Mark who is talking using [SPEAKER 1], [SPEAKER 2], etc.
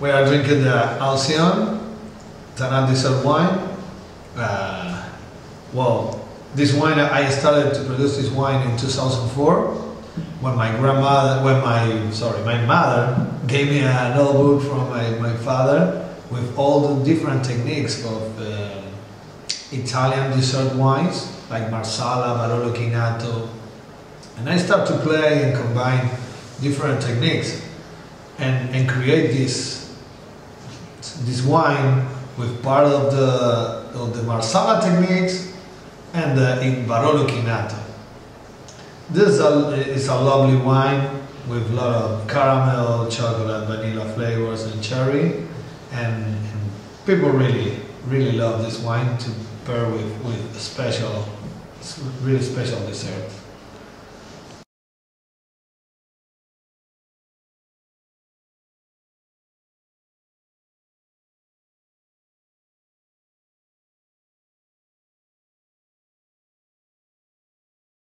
[SPEAKER 1] We are drinking the Alcyone dessert wine. Uh, well, this wine I started to produce this wine in 2004 when my grandmother, when my sorry, my mother gave me a notebook from my, my father with all the different techniques of uh, Italian dessert wines like Marsala, Barolo Chinato, and I start to play and combine different techniques and, and create this this wine with part of the of the Marsala techniques and the in Barolo Chinato. This is a, is a lovely wine with a lot of caramel, chocolate, vanilla flavors, and cherry, and, people really really love this wine to pair with with a special, really special dessert.